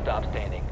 Stop standing.